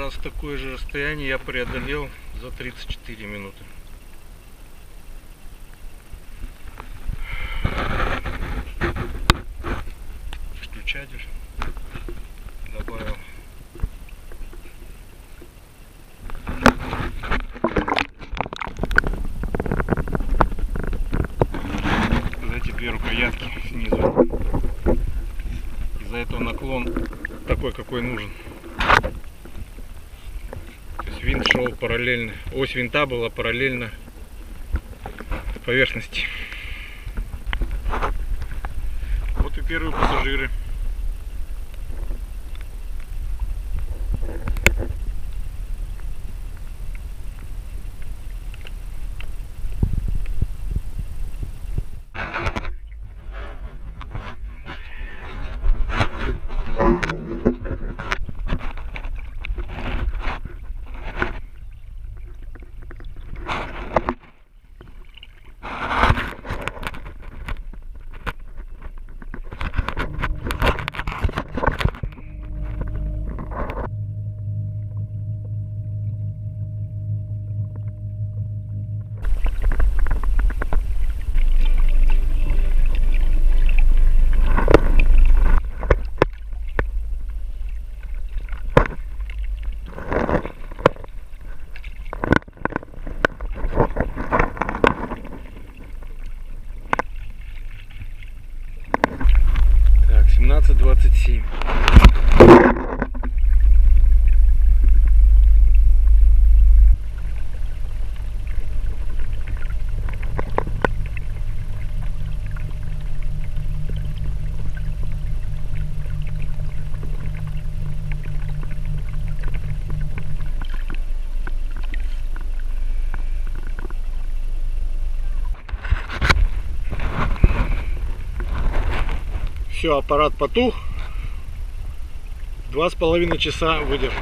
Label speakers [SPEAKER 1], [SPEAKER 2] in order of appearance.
[SPEAKER 1] раз такое же расстояние я преодолел за 34 минуты. Включатель добавил. За две рукоятки снизу. Из-за этого наклон такой, какой нужен. Винт шел параллельно, ось винта была параллельно поверхности. Вот и первые пассажиры. 17.27. Все, аппарат потух. Два с половиной часа выдержал.